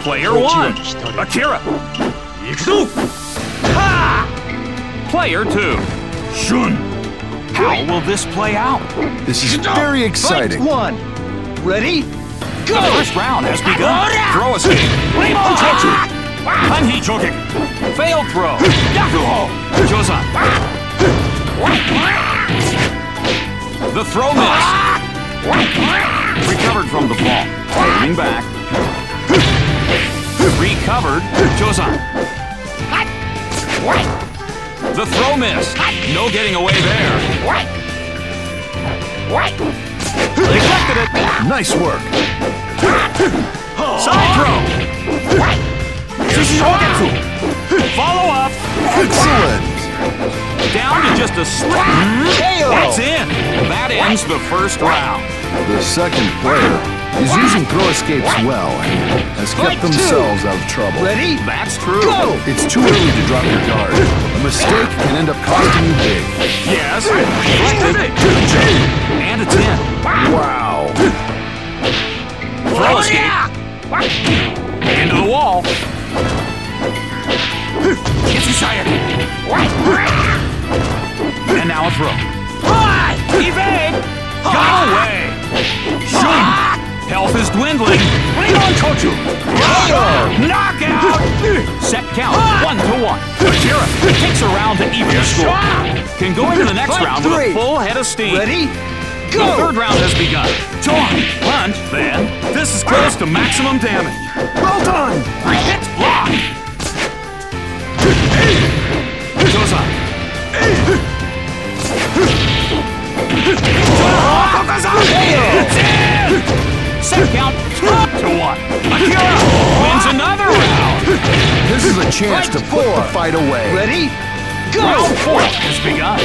Player one, Akira. Ha! Player two, Shun. How will this play out? This is very exciting. Fight one. Ready? The first round has begun. Throw escape. Lemon Chochu. Hanhi Choking. Failed throw. Yakuho. Josan. The throw missed. Recovered from the fall. Aiming back. Recovered. Josan. The throw missed. No getting away there. Deflected it. Nice work. Side throw. Shishihogetsu. Follow up. Excellent. Down to just a slip. That's in. That ends the first round. The second player is using throw escapes well and has kept themselves out of trouble. Ready? That's true. Go! It's too early to drop your guard. A mistake can end up costing you big. Yes. Deflected. And a 10. Wow. Throw oh, escape. Into the wall. Itsusaya. And now a throw. Evade! Got away! Shun! Health is dwindling. Bring on Kochu! Knockout! Set count, one to one. Akira takes a round to even the score. Can go into the next round with a full head of steam. Ready? Go. The third round has begun. John, punch, then. This is close to maximum damage. Well done. Count two to one. Akira wins another round. This is a chance to put the fight away. Ready? Go! Round four has begun.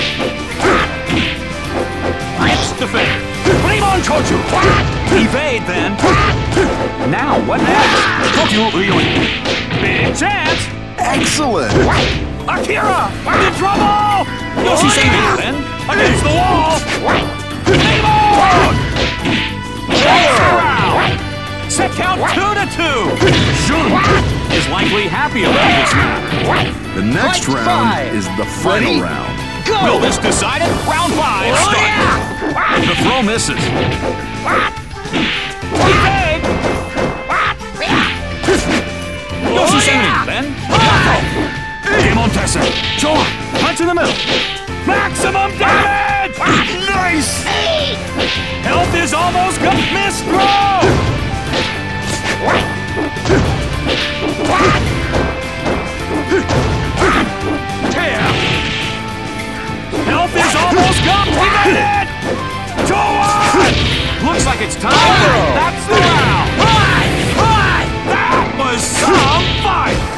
Hits defend. Lemon Kochu. Evade then. Now what next? Kochu Ryui. Big chance. Excellent. Akira! In trouble! Yoshi then against the wall! Lemon! Two to! Shun is likely happy about this matter. The next Fight round five. is the final Ready? round. Go! Will this decide it? Round five oh, starts. The throw misses. Evade! Yoshi then oh, Yako! Oh. Demon Tessa! Joa! Punch in the middle! Maximum damage! Nice. Health is almost gone! Miss throw! Looks like it's time. That's the round. That was some fight.